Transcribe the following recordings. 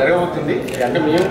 జరగబోతుంది. అంటే మేము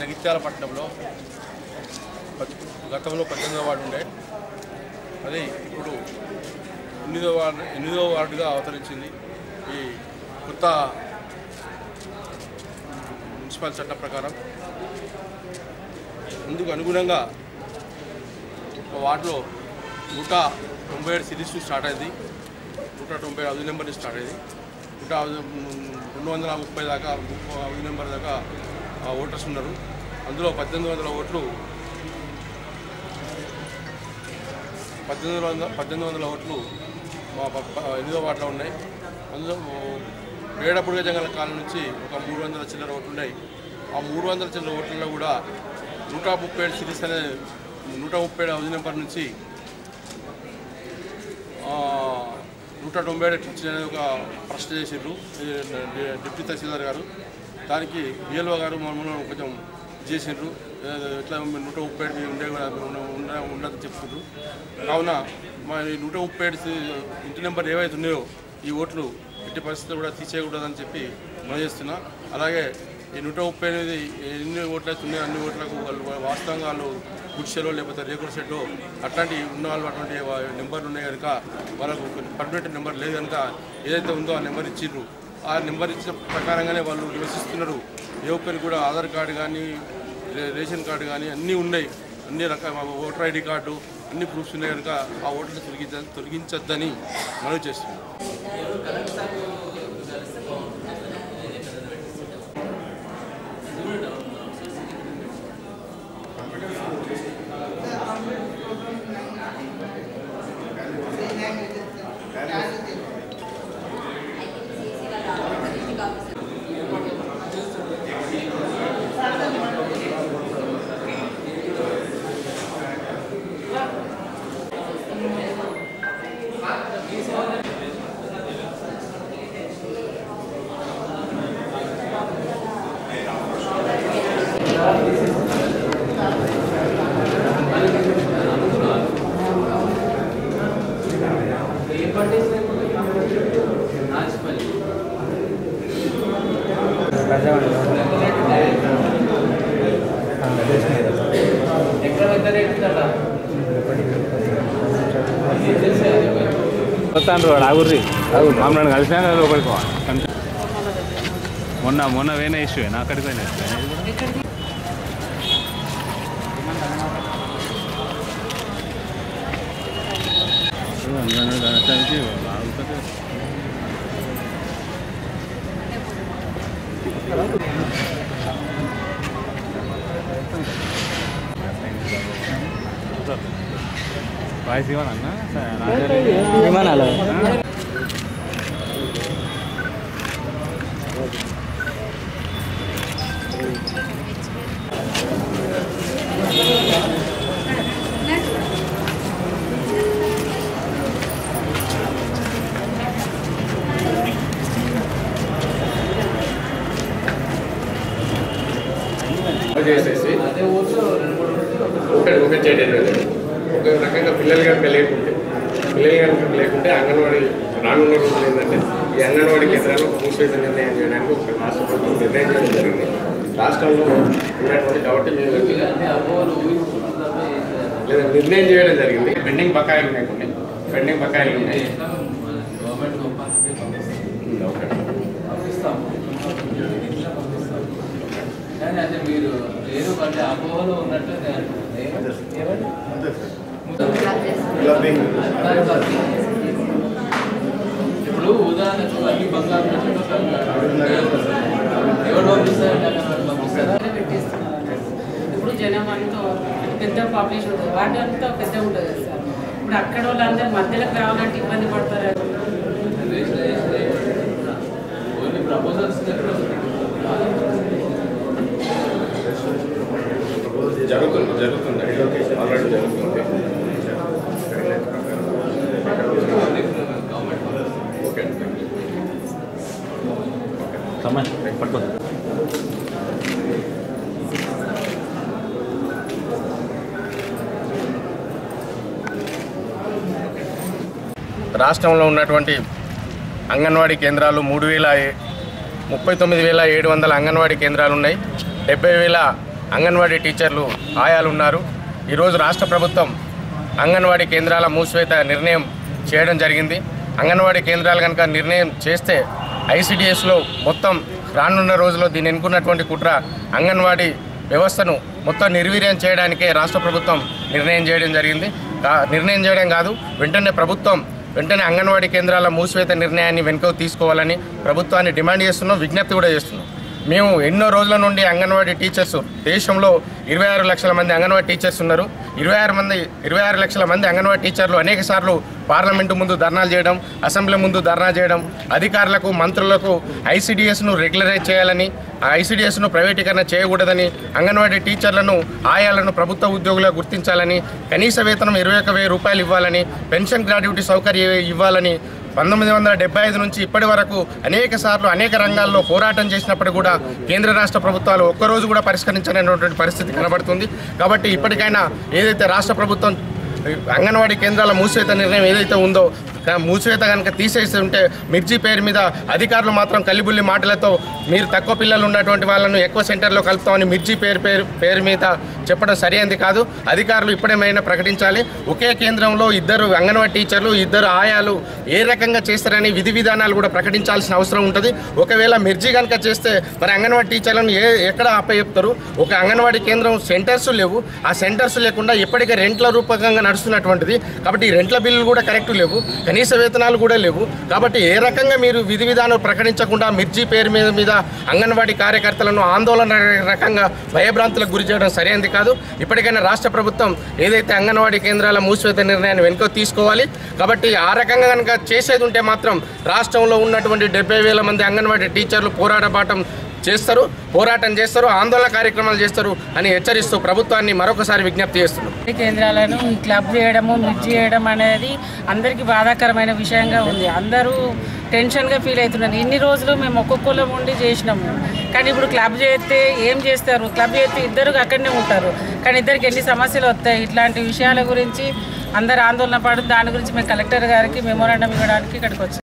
జగిత్యాల పట్టణంలో గతంలో పద్దెనిమిదో వార్డు ఉండే. అది ఇప్పుడు ఎనిమిదో వార్డు ఎనిమిదో వార్డుగా అవతరించింది ఈ కొత్త మున్సిపల్ చట్టం ప్రకారం. అందుకు అనుగుణంగా ఒక వార్డులో నూట తొంభై ఏడు సిరీస్ స్టార్ట్ అయింది. నూట తొంభై ఐదు నెంబర్ నుంచి స్టార్ట్ అయింది. నూట రెండు వందల ముప్పై దాకా ముప్పై ఐదు నెంబర్ దాకా ఆ, ఓటర్స్ ఉన్నారు. అందులో పద్దెనిమిది వందల ఓట్లు పద్దెనిమిది వందల పద్దెనిమిది వందల ఓట్లు మా ఎనిమిదో వాటిలో ఉన్నాయి. అందులో వేడపుడుగ జంగల కాలం నుంచి ఒక మూడు వందల చిల్లర ఓట్లు ఉన్నాయి. ఆ మూడు వందల చిల్లర ఓట్లలో కూడా నూట ముప్పై ఏడు సిరీస్ అనే నూట ముప్పై ఏడు హౌస్ నెంబర్ నుంచి నూట తొంభై ఏడు టీచర్ అనేది ఒక ప్రశ్న చేసిండ్రు. ఈ డిప్యూటీ తహసీల్దార్ గారు. దానికి బిఎల్ఓ గారు మమ్మల్ని కొంచెం చేసిండ్రు. ఇట్లా నూట ముప్పై ఏడు ఉండే ఉండదని చెప్తుండ్రు. కావున మా ఈ నూట ముప్పై ఏడు ఇంటి నెంబర్ ఏవైతే ఉన్నాయో ఈ ఓట్లు ఎట్టి పరిస్థితులు కూడా తీసేయకూడదని చెప్పి మనం చేస్తున్నా. అలాగే నూట ముప్పై ఎనిమిది ఎన్ని ఓట్లు అయితే అన్ని ఓట్లకు వాళ్ళు వాస్తవంగా వాళ్ళు గుడిసెలో లేకపోతే రేకుల షెడ్లో అట్లాంటి ఉన్న వాళ్ళు అటువంటి నెంబర్లు ఉన్నాయి కనుక వాళ్ళకు పర్మనెంట్ నెంబర్ లేదు కనుక ఏదైతే ఉందో ఆ నెంబర్ ఇచ్చిండ్రు ఆ నెంబర్ ఇచ్చిన ప్రకారంగానే వాళ్ళు నివసిస్తున్నారు. ఏ ఒక్కరికి కూడా ఆధార్ కార్డు కానీ రేషన్ కార్డు కానీ అన్నీ ఉన్నాయి. అన్ని రకాల ఓటర్ ఐడి కార్డు అన్ని ప్రూఫ్స్ ఉన్నాయి కనుక ఆ ఓటర్ని తొలగించ తొలగించొద్దని మనవి చేస్తున్నాం. వస్తాను వాడు ఆగుర్రి. మామ నన్ను కలిసినా లోపలికి పోవాలి. మొన్న మొన్న వేరే ఇష్యూ నా అక్కడికి పోయినా. వాయిస్ ఇవ్వాలన్నా విమానాలు చేసేసి ఒకటి ఒకటి చేయడం లేదు. ఒక రకంగా పిల్లలు కనుక లేకుంటే పిల్లలు కనుక లేకుంటే అంగన్వాడీ రానున్న రోజులు ఏంటంటే ఈ అంగన్వాడీ కేంద్రాలు మూసివేత నిర్ణయం చేయడానికి ఒక రాష్ట్ర ప్రభుత్వం నిర్ణయం చేయడం జరిగింది. రాష్ట్రంలో ఉన్నటువంటి కాబట్టి మేము లేదా నిర్ణయం చేయడం జరిగింది. పెండింగ్ బకాయిలు ఉన్నాయి కొన్ని. పెండింగ్ బకాయిలు ఉన్నాయి. మీరు లేదు అంటే అపోహలో ఉన్నట్టు ఇప్పుడు ఉదాహరణకు అన్ని బంగారు ఎవరు పంపిస్తారా ఇప్పుడు జనం అంతా పెద్ద పాపులేషన్ ఉంటుంది. వాటి అంతా పెద్ద ఉంటుంది సార్. ఇప్పుడు అక్కడ వాళ్ళందరూ మధ్యలోకి రావాలంటే ఇబ్బంది పడతారు జరుగుతుంది జరుగుతుంది. ఆల్రెడీ జరుగుతుంది. కమ్మని పట్టుకో రాష్ట్రంలో ఉన్నటువంటి అంగన్వాడీ కేంద్రాలు మూడు వేల ఏ- ముప్పై తొమ్మిది వేల ఏడు వందల అంగన్వాడీ కేంద్రాలు ఉన్నాయి. డెబ్బై వేల అంగన్వాడీ టీచర్లు ఆయాలు ఉన్నారు ఈరోజు రాష్ట్ర ప్రభుత్వం అంగన్వాడీ కేంద్రాల మూసివేత నిర్ణయం చేయడం జరిగింది. అంగన్వాడీ కేంద్రాలు కనుక నిర్ణయం చేస్తే ఐసిడిఎస్లో మొత్తం రానున్న రోజుల్లో దీన్ని ఎన్నుకున్నటువంటి కుట్ర అంగన్వాడీ వ్యవస్థను మొత్తం నిర్వీర్యం చేయడానికే రాష్ట్ర ప్రభుత్వం నిర్ణయం చేయడం జరిగింది. నిర్ణయం చేయడం కాదు వెంటనే ప్రభుత్వం వెంటనే అంగన్వాడీ కేంద్రాల మూసివేత నిర్ణయాన్ని వెనుకకు తీసుకోవాలని ప్రభుత్వాన్ని డిమాండ్ చేస్తున్నాం విజ్ఞప్తి కూడా చేస్తున్నాం. మేము ఎన్నో రోజుల నుండి అంగన్వాడీ టీచర్స్ దేశంలో ఇరవై ఆరు లక్షల మంది అంగన్వాడీ టీచర్స్ ఉన్నారు. ఇరవై ఆరు మంది ఇరవై ఆరు లక్షల మంది అంగన్వాడీ టీచర్లు అనేక సార్లు పార్లమెంటు ముందు ధర్నాలు చేయడం అసెంబ్లీ ముందు ధర్నా చేయడం అధికారులకు మంత్రులకు ఐసీడీఎస్ను రెగ్యులరైజ్ చేయాలని ఆ ఐసీడీఎస్ను ప్రైవేటీకరణ చేయకూడదని అంగన్వాడీ టీచర్లను ఆయాలను ప్రభుత్వ ఉద్యోగులుగా గుర్తించాలని కనీస వేతనం ఇరవై రూపాయలు ఇవ్వాలని పెన్షన్ గ్రాడ్యుటీ సౌకర్యం ఇవ్వాలని పంతొమ్మిది వందల డెబ్బై ఐదు నుంచి ఇప్పటి వరకు అనేక సార్లు అనేక రంగాల్లో పోరాటం చేసినప్పుడు కూడా కేంద్ర రాష్ట్ర ప్రభుత్వాలు ఒక్కరోజు కూడా పరిష్కరించలేనటువంటి పరిస్థితి కనబడుతుంది. కాబట్టి ఇప్పటికైనా ఏదైతే రాష్ట్ర ప్రభుత్వం అంగన్వాడీ కేంద్రాల మూసివేత నిర్ణయం ఏదైతే ఉందో మూసివేత కనుక తీసేసి ఉంటే మిర్చి పేరు మీద అధికారులు మాత్రం కలిబుల్లి మాటలతో మీరు తక్కువ పిల్లలు ఉన్నటువంటి వాళ్ళను ఎక్కువ సెంటర్లో కలుపుతామని మిర్చి పేరు పేరు పేరు మీద చెప్పడం సరైనది కాదు. అధికారులు ఇప్పుడేమైనా ప్రకటించాలి? ఒకే కేంద్రంలో ఇద్దరు అంగన్వాడీ టీచర్లు ఇద్దరు ఆయాలు ఏ రకంగా చేస్తారని విధి విధానాలు కూడా ప్రకటించాల్సిన అవసరం ఉంటుంది. ఒకవేళ మిర్జీ కనుక చేస్తే మరి అంగన్వాడీ టీచర్లను ఏ ఎక్కడ చెప్తారు ఒక అంగన్వాడీ కేంద్రం సెంటర్స్ లేవు. ఆ సెంటర్స్ లేకుండా ఇప్పటికే రెంట్ల రూపకంగా నడుస్తున్నటువంటిది. కాబట్టి ఈ రెంట్ల బిల్లులు కూడా కరెక్ట్ లేవు. కనీస వేతనాలు కూడా లేవు. కాబట్టి ఏ రకంగా మీరు విధి విధానం ప్రకటించకుండా మిర్చి పేరు మీద మీద అంగన్వాడీ కార్యకర్తలను ఆందోళన రకంగా భయభ్రాంతులకు గురి చేయడం సరైనది కాదు. ఇప్పటికైనా రాష్ట్ర ప్రభుత్వం ఏదైతే అంగన్వాడీ కేంద్రాల మూసివేత నిర్ణయాన్ని వెనుక తీసుకోవాలి. కాబట్టి ఆ రకంగా కనుక చేసేది ఉంటే మాత్రం రాష్ట్రంలో ఉన్నటువంటి డెబ్బై వేల మంది అంగన్వాడీ టీచర్లు పోరాటపాఠం చేస్తారు పోరాటం చేస్తారు ఆందోళన కార్యక్రమాలు చేస్తారు అని హెచ్చరిస్తూ ప్రభుత్వాన్ని మరొకసారి విజ్ఞప్తి చేస్తున్నారు. ఈ కేంద్రాలను ఈ క్లబ్ చేయడము మిర్చి చేయడం అనేది అందరికీ బాధాకరమైన విషయంగా ఉంది. అందరూ టెన్షన్గా ఫీల్ అవుతున్నారు. ఇన్ని రోజులు మేము ఒక్కొక్కలం ఉండి చేసినాము. కానీ ఇప్పుడు క్లబ్ చేస్తే ఏం చేస్తారు? క్లబ్ చేస్తే ఇద్దరు అక్కడనే ఉంటారు. కానీ ఇద్దరికి ఎన్ని సమస్యలు వస్తాయి? ఇట్లాంటి విషయాల గురించి అందరు ఆందోళన పడు దాని గురించి మేము కలెక్టర్ గారికి మెమోరాండం ఇవ్వడానికి ఇక్కడికి వచ్చాం.